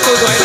tudo aí.